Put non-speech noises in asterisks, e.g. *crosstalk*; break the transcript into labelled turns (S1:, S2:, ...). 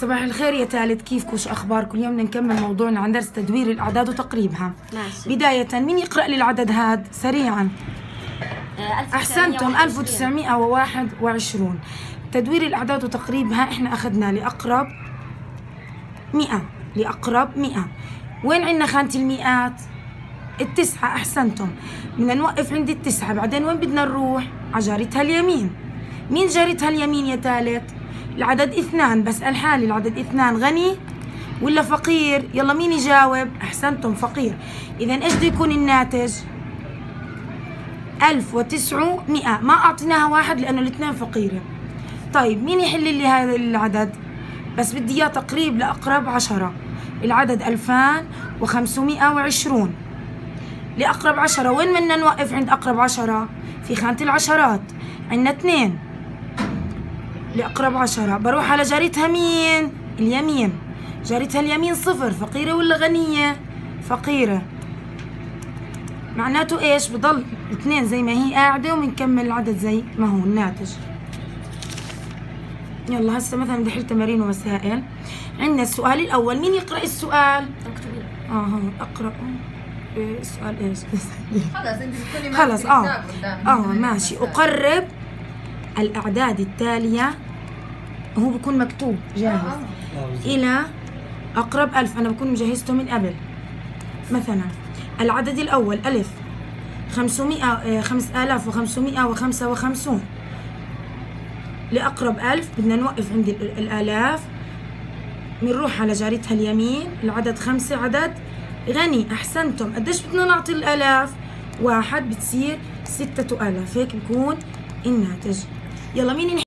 S1: صباح الخير يا تالت كيفكم؟ شو أخباركم؟ اليوم نكمل موضوعنا عن درس تدوير الأعداد وتقريبها.
S2: ماشي.
S1: بداية مين يقرأ لي العدد هاد؟ سريعا.
S2: آه، 1921.
S1: أحسنتم 1921 تدوير الأعداد وتقريبها إحنا أخذنا لأقرب 100 لأقرب 100 وين عندنا خانة المئات؟ التسعة أحسنتم. بدنا نوقف عند التسعة. بعدين وين بدنا نروح؟ على جارتها اليمين. مين جارتها اليمين يا تالت؟ العدد اثنان بسأل حالي العدد اثنان غني ولا فقير؟ يلا مين يجاوب؟ أحسنتم فقير. اذا إيش بده يكون الناتج؟ 1900 ما أعطيناها واحد لأنه الاثنين فقيرة. طيب مين يحل لي هذا العدد؟ بس بدي إياه تقريب لأقرب عشرة. العدد 2520 لأقرب عشرة وين بدنا نوقف عند أقرب عشرة؟ في خانة العشرات. عندنا اثنين. لأقرب عشرة. بروح على جارتها مين؟ اليمين. جارتها اليمين صفر. فقيرة ولا غنية؟ فقيرة. معناته إيش؟ بضل اثنين زي ما هي قاعدة وبنكمل العدد زي ما هو الناتج. يلا هسه مثلا بدي أحل تمارين ومسائل. عندنا السؤال الأول. مين يقرأ السؤال؟
S2: مكتوبين
S1: آه أقرأ. إيه، السؤال إيش؟ *laughs*
S3: خلص أنت بتكوني
S1: خلص
S3: آه.
S1: آه ماشي. أقرب الأعداد التالية هو بكون مكتوب جاهز. إلى أقرب ألف. أنا بكون مجهزته من قبل. مثلا العدد الأول ألف. خمسمائة خمس آلاف وخمسمائة وخمسة وخمسون. لأقرب ألف بدنا نوقف عند ال- الآلاف. بنروح على جارتها اليمين. العدد خمسة عدد غني. أحسنتم. قديش بدنا نعطي الآلاف؟ واحد بتصير ستة آلاف. هيك بكون الناتج. يلا مين